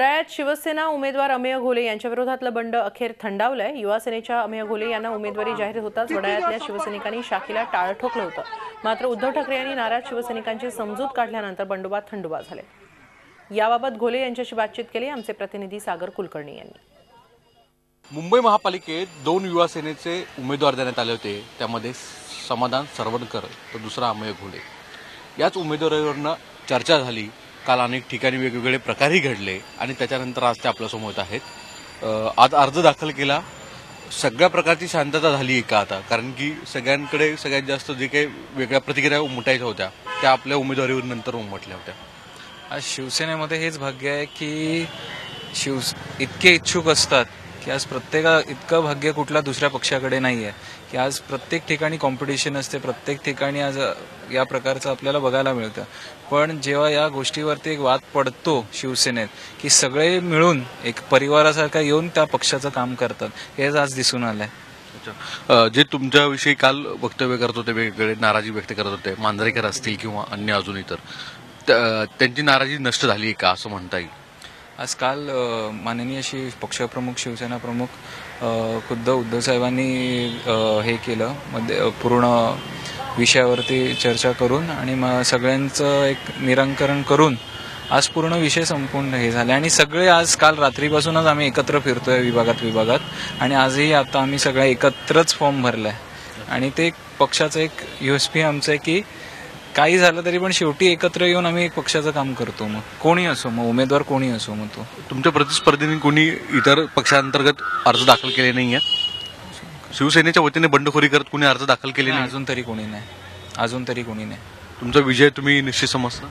वडाळ्यात शिवसेना उमेदवार अमेय घोले यांच्या विरोधातलं बंड अखेर थंडावलंय. युवा सेनेच्या अमेय घोले यांना उमेदवारी जाहीर होताच वडाळ्यातल्या शिवसैनिकांनी शाखेला टाळं ठोकलं होतं. मात्र उद्धव ठाकरे यांनी नाराज शिवसैनिकांची समजूत काढल्यानंतर बंडोबा थंडोबा झाले. याबाबत घोले यांच्याशी बातचीत केली आमचे प्रतिनिधी सागर कुलकर्णी यांनी. मुंबई महापालिकेत दोन युवा सेनेचे उमेदवार देण्यात आले होते. त्यामध्ये समाधान सरवणकर तर दुसरा अमेय घोले. याच उमेदवारावरनं चर्चा झाली. काल अनेक ठिकाणी वेगवेगळे प्रकारही घडले आणि त्याच्यानंतर आज ते आपल्यासमोर येत आहेत. आज अर्ज दाखल केला. सगळ्या प्रकारची शांतता झाली आहे का आता? कारण की सगळ्यांकडे सगळ्यात जास्त जे काही वेगळ्या प्रतिक्रिया उमटायच्या होत्या त्या आपल्या उमेदवारीवर नंतर उमटल्या होत्या. आज शिवसेनेमध्ये हेच भाग्य आहे की शिव इतके इच्छुक असतात की आज प्रत्येका इतकं भाग्य कुठल्या दुसऱ्या पक्षाकडे नाही आहे की आज प्रत्येक ठिकाणी कॉम्पिटिशन असते प्रत्येक ठिकाणी आज या प्रकारचं आपल्याला बघायला मिळतं. पण जेव्हा या गोष्टीवरती एक वाद पडतो शिवसेनेत की सगळे मिळून एक परिवारासारखा येऊन त्या पक्षाचं काम करतात हेच आज दिसून आलंय. अच्छा. जे तुमच्याविषयी काल वक्तव्य करत होते वेगवेगळे नाराजी व्यक्त करत होते मांजरेकर असतील किंवा अन्य अजून इतर त्यांची नाराजी नष्ट झाली आहे का असं म्हणता येईल? आज काल माननीय श्री पक्षप्रमुख शिवसेना प्रमुख खुद्द उद्धव साहेबांनी हे केलं. मध्ये पूर्ण विषयावरती चर्चा करून आणि मग सगळ्यांचं एक निरंकरण करून आज पूर्ण विषय संपूर्ण हे झाले. आणि सगळे आज काल रात्रीपासूनच आम्ही एकत्र फिरतोय विभागात विभागात. आणि आजही आता आम्ही सगळ्या एकत्रच फॉर्म भरलाय. आणि ते एक पक्षाचं एक युएसपी आमचं आहे की काही झालं तरी पण शेवटी एकत्र येऊन आम्ही एक पक्षाचं काम करतो मग. कोणी असो मग उमेदवार कोणी असो मग तो. तुमच्या प्रतिस्पर्धींनी कोणी इतर पक्षांतर्गत अर्ज दाखल केले नाहीये? शिवसेनेच्या वतीने बंडखोरी करत कोणी अर्ज दाखल केले नाही, नाही अजून तरी कोणी नाही. अजून तरी कोणी नाही. तुमचा विजय तुम्ही निश्चित समजता?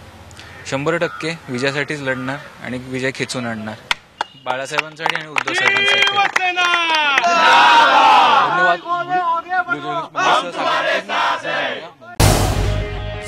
शंभर टक्के विजयासाठीच लढणार आणि विजय खेचून आणणार. बाळासाहेबांसाठी आणि उद्धव साहेबांसाठी.